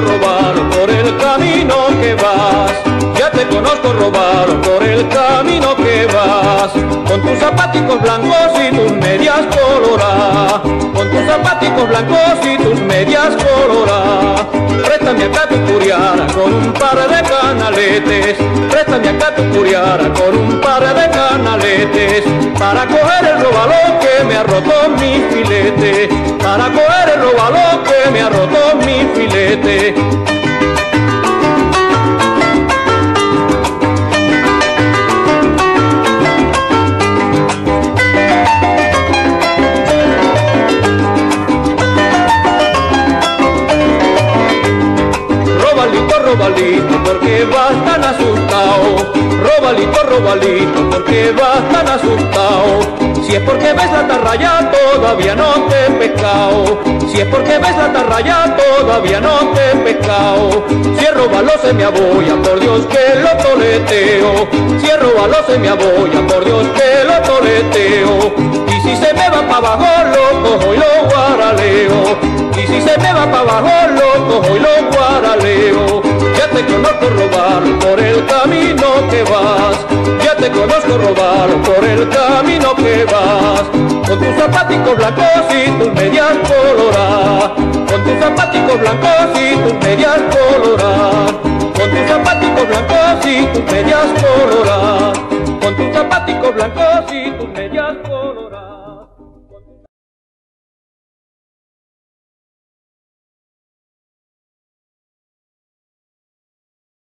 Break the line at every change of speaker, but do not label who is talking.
robar por el camino que vas. Ya te conozco robar por el camino que vas. Con tus zapaticos blancos y tus medias coloradas. Con tus zapaticos blancos y tus medias coloradas. Préstame acá tu curiara con un par de canaletes. Préstame acá tu curiara con un par de canaletes. Para coger el robalo me ha roto mi filete. Para coger el robalo que me ha roto mi filete. Robalito, robalito, porque vas tan asustado. Robalito, robalito, porque vas tan asustado. Si es porque ves la tarraya, todavía no te he pescado. Si es porque ves la tarraya, todavía no te he pescado. Si es robalo se me aboya, por Dios que lo toleteo. Si es robalo se me aboya, por Dios que lo toleteo. Y si se me va para abajo, lo cojo y lo guaraleo. Y si se me va para abajo, lo cojo y lo guaraleo. Ya te conozco robar por el camino que vas. Te conozco robar por el camino que vas. Con tus zapaticos blancos y tus medias coloradas. Con tus zapaticos blancos y tus medias coloradas. Con tus zapaticos blancos y tus medias coloradas. Con tus zapaticos blancos y tus